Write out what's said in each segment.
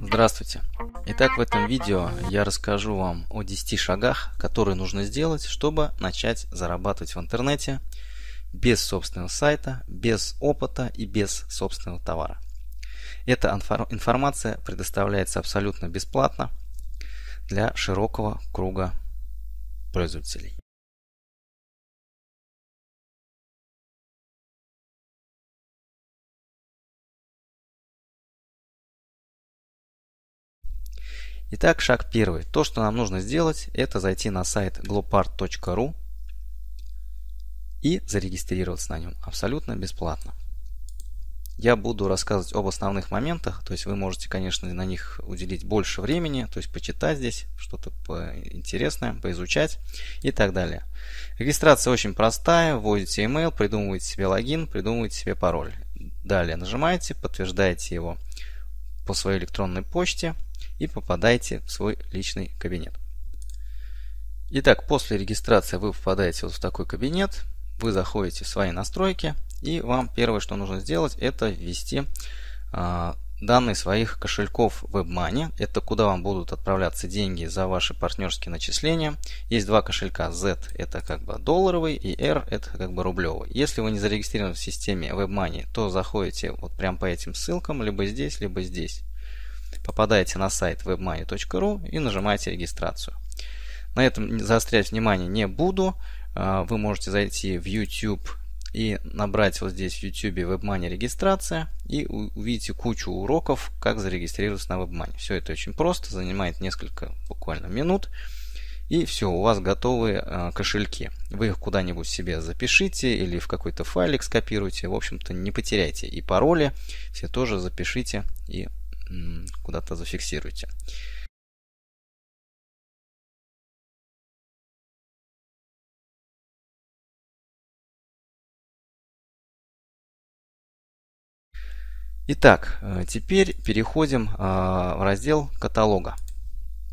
Здравствуйте! Итак, в этом видео я расскажу вам о 10 шагах, которые нужно сделать, чтобы начать зарабатывать в интернете без собственного сайта, без опыта и без собственного товара. Эта информация предоставляется абсолютно бесплатно для широкого круга пользователей. Итак, шаг первый. То, что нам нужно сделать, это зайти на сайт glopart.ru и зарегистрироваться на нем абсолютно бесплатно. Я буду рассказывать об основных моментах, то есть вы можете, конечно, на них уделить больше времени, то есть почитать здесь что-то интересное, поизучать и так далее. Регистрация очень простая, вводите email, придумываете себе логин, придумываете себе пароль. Далее нажимаете, подтверждаете его по своей электронной почте и попадаете в свой личный кабинет. Итак, после регистрации вы попадаете вот в такой кабинет, вы заходите в свои настройки, и вам первое, что нужно сделать, это ввести э, данные своих кошельков WebMoney. Это куда вам будут отправляться деньги за ваши партнерские начисления. Есть два кошелька. Z это как бы долларовый и R это как бы рублевый. Если вы не зарегистрированы в системе WebMoney, то заходите вот прям по этим ссылкам, либо здесь, либо здесь. Попадаете на сайт webmoney.ru и нажимаете регистрацию. На этом заострять внимание не буду. А, вы можете зайти в YouTube и набрать вот здесь в YouTube WebMoney регистрация и увидите кучу уроков, как зарегистрироваться на WebMoney. Все это очень просто, занимает несколько буквально минут. И все, у вас готовые э, кошельки. Вы их куда-нибудь себе запишите или в какой-то файлик скопируйте. В общем-то, не потеряйте. И пароли все тоже запишите и куда-то зафиксируйте. Итак, э, теперь переходим э, в раздел каталога.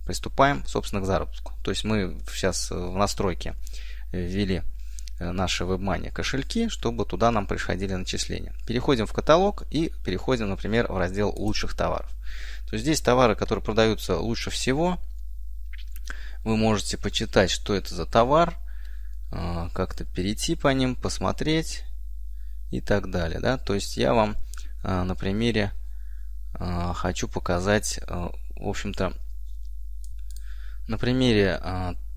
Приступаем, собственно, к заработку. То есть мы сейчас в настройке ввели э, наши WebMoney кошельки, чтобы туда нам приходили начисления. Переходим в каталог и переходим, например, в раздел лучших товаров. То есть здесь товары, которые продаются лучше всего. Вы можете почитать, что это за товар, как-то перейти по ним, посмотреть и так далее. Да? То есть я вам а, на примере хочу показать, в общем-то, на примере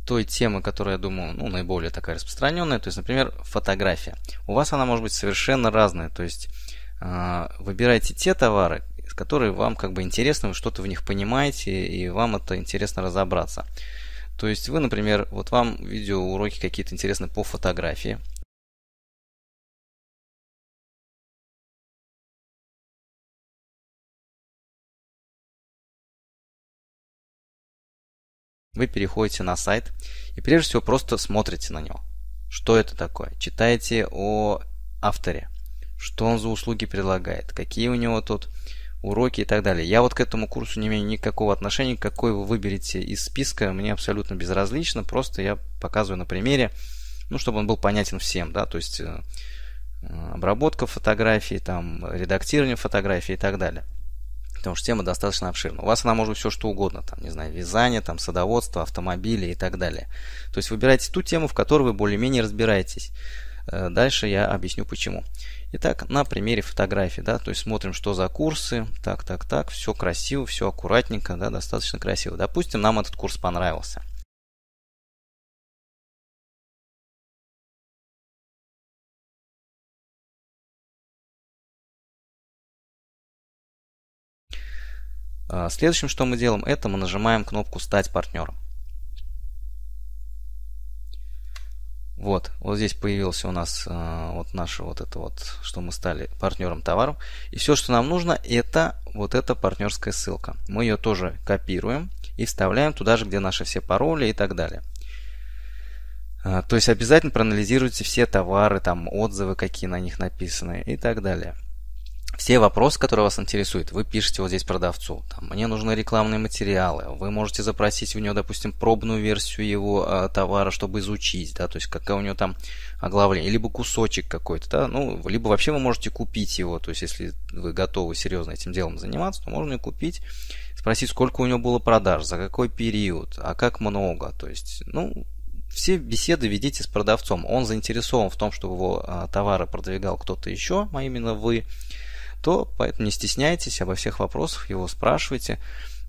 той темы, которая, я думаю, ну, наиболее такая распространенная, то есть, например, фотография. У вас она может быть совершенно разная, то есть выбирайте те товары, которые вам как бы интересны, вы что-то в них понимаете, и вам это интересно разобраться. То есть вы, например, вот вам видеоуроки какие-то интересны по фотографии, Вы переходите на сайт и прежде всего просто смотрите на него. Что это такое? Читаете о авторе, что он за услуги предлагает, какие у него тут уроки и так далее. Я вот к этому курсу не имею никакого отношения, какой вы выберете из списка, мне абсолютно безразлично, просто я показываю на примере, ну, чтобы он был понятен всем, да, то есть э, обработка фотографий, там, редактирование фотографий и так далее потому что тема достаточно обширна. У вас она может все что угодно, там, не знаю, вязание, там, садоводство, автомобили и так далее. То есть выбирайте ту тему, в которой вы более-менее разбираетесь. Э, дальше я объясню почему. Итак, на примере фотографии, да, то есть смотрим, что за курсы, так, так, так, все красиво, все аккуратненько, да, достаточно красиво. Допустим, нам этот курс понравился. Следующим, что мы делаем, это мы нажимаем кнопку «Стать партнером». Вот, вот здесь появился у нас э, вот наше вот это вот, что мы стали партнером товаров. И все, что нам нужно, это вот эта партнерская ссылка. Мы ее тоже копируем и вставляем туда же, где наши все пароли и так далее. Э, то есть обязательно проанализируйте все товары, там отзывы, какие на них написаны и так далее. Все вопросы, которые вас интересуют, вы пишете вот здесь продавцу. Там, мне нужны рекламные материалы. Вы можете запросить у него, допустим, пробную версию его э, товара, чтобы изучить, да, то есть какая у него там оглавление, либо кусочек какой-то, да, ну, либо вообще вы можете купить его, то есть если вы готовы серьезно этим делом заниматься, то можно и купить, спросить, сколько у него было продаж, за какой период, а как много, то есть, ну, все беседы ведите с продавцом. Он заинтересован в том, чтобы его а, товары продвигал кто-то еще, а именно вы то поэтому не стесняйтесь, обо всех вопросах его спрашивайте,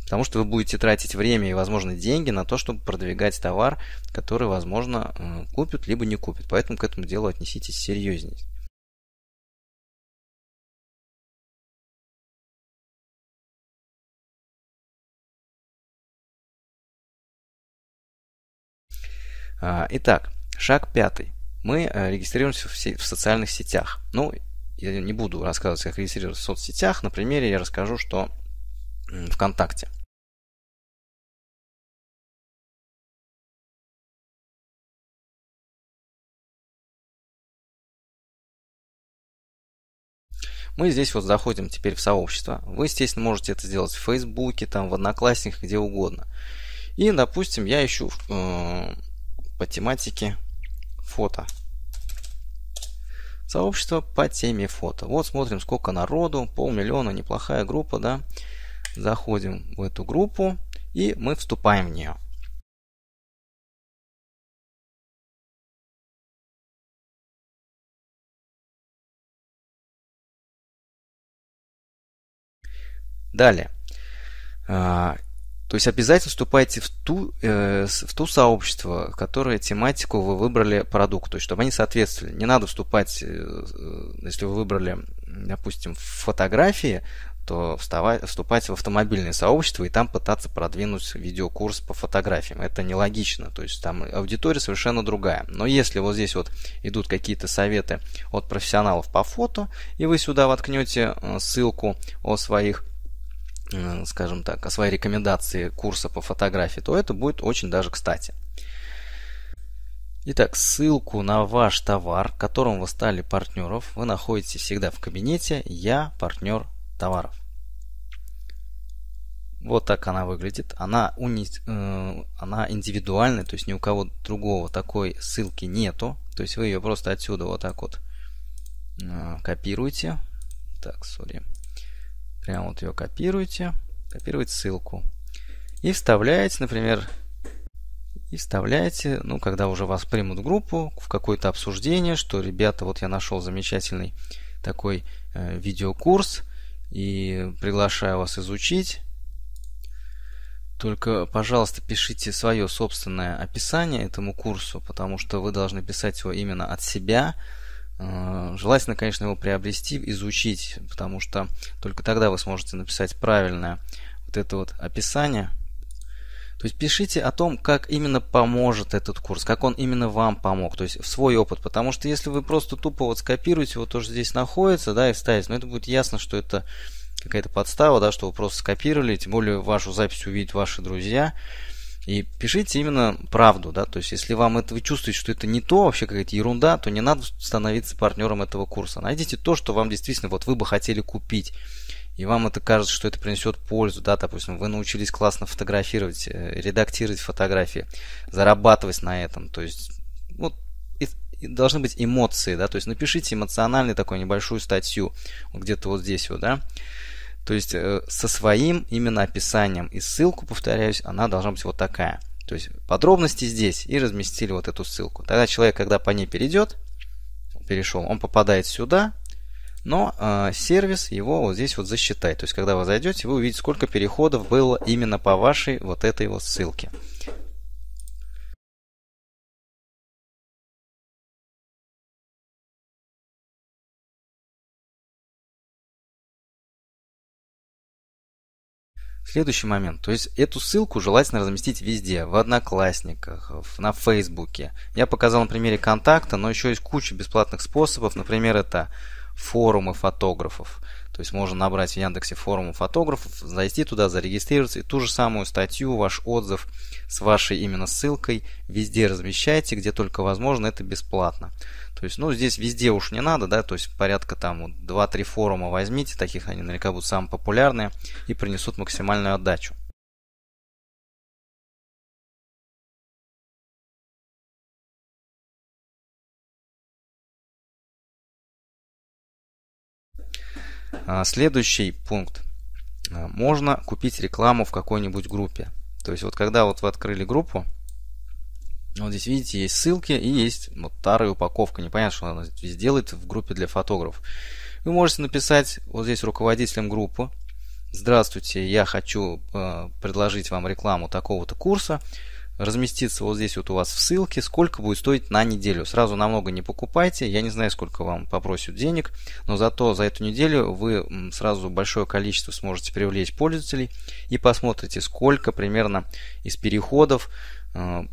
потому что вы будете тратить время и, возможно, деньги на то, чтобы продвигать товар, который, возможно, э, купят, либо не купят. Поэтому к этому делу отнеситесь серьезнее. А, итак, шаг пятый. Мы э, регистрируемся в социальных сетях. Ну, я не буду рассказывать, как регистрироваться в соцсетях. На примере я расскажу, что ВКонтакте. Мы здесь вот заходим теперь в сообщество. Вы, естественно, можете это сделать в Фейсбуке, там, в Одноклассниках, где угодно. И, допустим, я ищу э, по тематике фото. Сообщество по теме фото. Вот смотрим, сколько народу, полмиллиона, неплохая группа, да. Заходим в эту группу и мы вступаем в нее. Далее. То есть обязательно вступайте в ту, э, в ту сообщество, которое тематику вы выбрали продукт, то есть чтобы они соответствовали. Не надо вступать, э, э, если вы выбрали, допустим, фотографии, то вставать, вступать в автомобильное сообщество и там пытаться продвинуть видеокурс по фотографиям. Это нелогично, то есть там аудитория совершенно другая. Но если вот здесь вот идут какие-то советы от профессионалов по фото, и вы сюда воткнете э, ссылку о своих скажем так, о своей рекомендации курса по фотографии, то это будет очень даже кстати. Итак, ссылку на ваш товар, которым вы стали партнеров, вы находите всегда в кабинете «Я партнер товаров». Вот так она выглядит. Она, уни... э, она индивидуальная, то есть ни у кого другого такой ссылки нету. То есть вы ее просто отсюда вот так вот э, копируете. Так, сори. Прямо вот ее копируете, копируете ссылку. И вставляете, например, и вставляете, ну, когда уже вас примут в группу, в какое-то обсуждение, что, ребята, вот я нашел замечательный такой э, видеокурс и приглашаю вас изучить. Только, пожалуйста, пишите свое собственное описание этому курсу, потому что вы должны писать его именно от себя, желательно, конечно, его приобрести, изучить, потому что только тогда вы сможете написать правильное вот это вот описание. То есть пишите о том, как именно поможет этот курс, как он именно вам помог, то есть в свой опыт. Потому что если вы просто тупо вот скопируете, вот тоже здесь находится, да, и вставите, ну это будет ясно, что это какая-то подстава, да, что вы просто скопировали, тем более вашу запись увидят ваши друзья. И пишите именно правду, да, то есть если вам это вы чувствуете, что это не то, вообще какая-то ерунда, то не надо становиться партнером этого курса. Найдите то, что вам действительно вот вы бы хотели купить, и вам это кажется, что это принесет пользу, да, допустим, вы научились классно фотографировать, э, редактировать фотографии, зарабатывать на этом, то есть вот должны быть эмоции, да, то есть напишите эмоциональную такую небольшую статью, где-то вот здесь вот, да, то есть э, со своим именно описанием и ссылку, повторяюсь, она должна быть вот такая. То есть подробности здесь и разместили вот эту ссылку. Тогда человек, когда по ней перейдет, перешел, он попадает сюда, но э, сервис его вот здесь вот засчитает. То есть когда вы зайдете, вы увидите, сколько переходов было именно по вашей вот этой вот ссылке. Следующий момент. То есть эту ссылку желательно разместить везде. В Одноклассниках, на Фейсбуке. Я показал на примере контакта, но еще есть куча бесплатных способов. Например, это форумы фотографов. То есть можно набрать в Яндексе форумы фотографов, зайти туда, зарегистрироваться и ту же самую статью, ваш отзыв с вашей именно ссылкой везде размещайте, где только возможно, это бесплатно. То есть, ну, здесь везде уж не надо, да, то есть порядка там вот 2-3 форума возьмите, таких они наверняка будут самые популярные и принесут максимальную отдачу. Следующий пункт. А, можно купить рекламу в какой-нибудь группе. То есть вот когда вот вы открыли группу, вот здесь видите, есть ссылки и есть вот старая упаковка. Непонятно, что она здесь делает в группе для фотографов. Вы можете написать вот здесь руководителем группы. Здравствуйте, я хочу э, предложить вам рекламу такого-то курса разместиться вот здесь вот у вас в ссылке, сколько будет стоить на неделю. Сразу намного не покупайте, я не знаю, сколько вам попросят денег, но зато за эту неделю вы сразу большое количество сможете привлечь пользователей и посмотрите, сколько примерно из переходов э,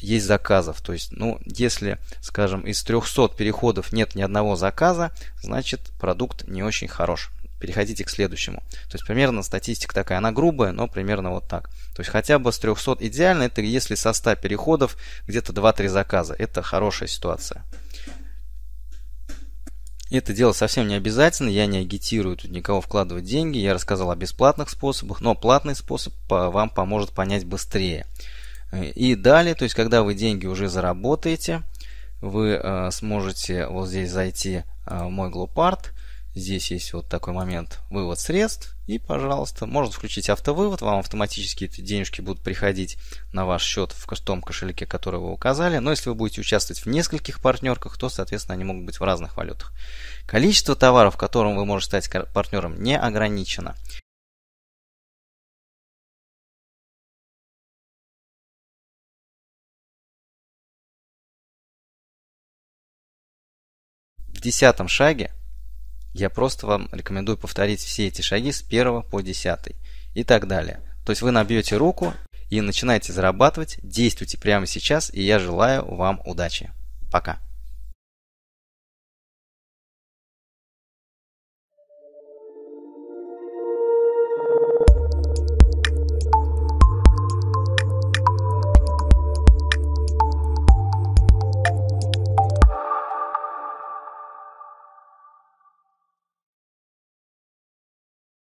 есть заказов. То есть, ну, если, скажем, из 300 переходов нет ни одного заказа, значит продукт не очень хорош переходите к следующему. То есть примерно статистика такая, она грубая, но примерно вот так. То есть хотя бы с 300 идеально, это если со 100 переходов где-то 2-3 заказа. Это хорошая ситуация. Это дело совсем не обязательно, я не агитирую тут никого вкладывать деньги, я рассказал о бесплатных способах, но платный способ вам поможет понять быстрее. И далее, то есть когда вы деньги уже заработаете, вы э, сможете вот здесь зайти э, в мой Глупарт, Здесь есть вот такой момент вывод средств. И, пожалуйста, можно включить автовывод. Вам автоматически эти денежки будут приходить на ваш счет в том кошельке, который вы указали. Но если вы будете участвовать в нескольких партнерках, то, соответственно, они могут быть в разных валютах. Количество товаров, которым вы можете стать партнером, не ограничено. В десятом шаге я просто вам рекомендую повторить все эти шаги с 1 по 10 и так далее. То есть вы набьете руку и начинаете зарабатывать, действуйте прямо сейчас, и я желаю вам удачи. Пока.